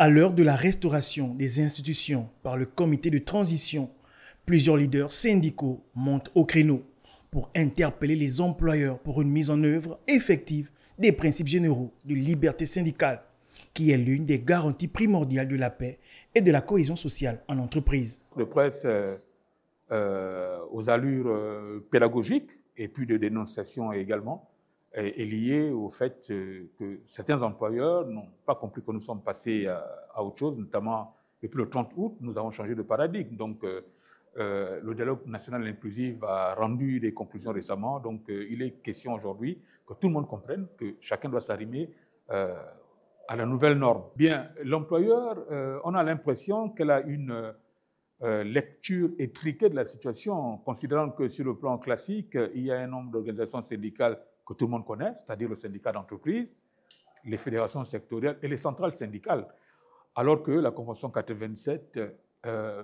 À l'heure de la restauration des institutions par le comité de transition, plusieurs leaders syndicaux montent au créneau pour interpeller les employeurs pour une mise en œuvre effective des principes généraux de liberté syndicale, qui est l'une des garanties primordiales de la paix et de la cohésion sociale en entreprise. Le presse euh, euh, aux allures euh, pédagogiques et puis de dénonciation également est, lié au fait euh, que certains employeurs n'ont pas compris que nous sommes passés à, autre chose, notamment depuis le 30 août, nous avons changé de paradigme. Donc, euh, euh, le dialogue national inclusif a rendu des conclusions récemment. Donc, il est question aujourd'hui que tout le monde comprenne que chacun doit s'arrimer à la nouvelle norme. Bien, l'employeur, on a l'impression qu'elle a une lecture étriquée de la situation, considérant que sur le plan classique, il y a un nombre d'organisations syndicales que tout le monde connaît, c'est-à-dire le syndicat d'entreprise, les fédérations sectorielles et les centrales syndicales, alors que la Convention 87 euh,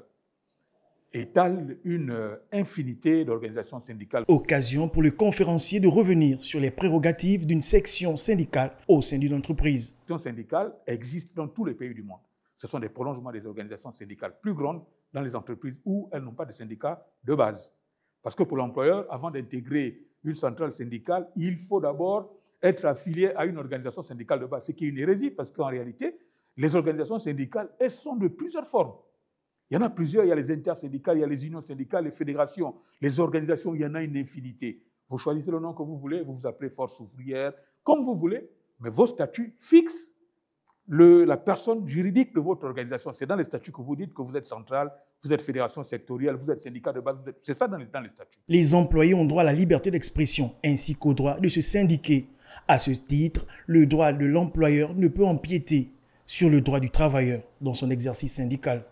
étale une infinité d'organisations syndicales. Occasion pour le conférencier de revenir sur les prérogatives d'une section syndicale au sein d'une entreprise. Les sections syndicales existent dans tous les pays du monde. Ce sont des prolongements des organisations syndicales plus grandes dans les entreprises où elles n'ont pas de syndicats de base. Parce que pour l'employeur, avant d'intégrer une centrale syndicale, il faut d'abord être affilié à une organisation syndicale de base, ce qui est une hérésie, parce qu'en réalité, les organisations syndicales, elles sont de plusieurs formes. Il y en a plusieurs, il y a les intersyndicales, il y a les unions syndicales, les fédérations, les organisations, il y en a une infinité. Vous choisissez le nom que vous voulez, vous vous appelez force ouvrière, comme vous voulez, mais vos statuts fixent la personne juridique de votre organisation. C'est dans les statuts que vous dites que vous êtes centrale, vous êtes fédération sectorielle, vous êtes syndicat de base, c'est ça dans les, dans les statuts. Les employés ont droit à la liberté d'expression ainsi qu'au droit de se syndiquer. À ce titre, le droit de l'employeur ne peut empiéter sur le droit du travailleur dans son exercice syndical.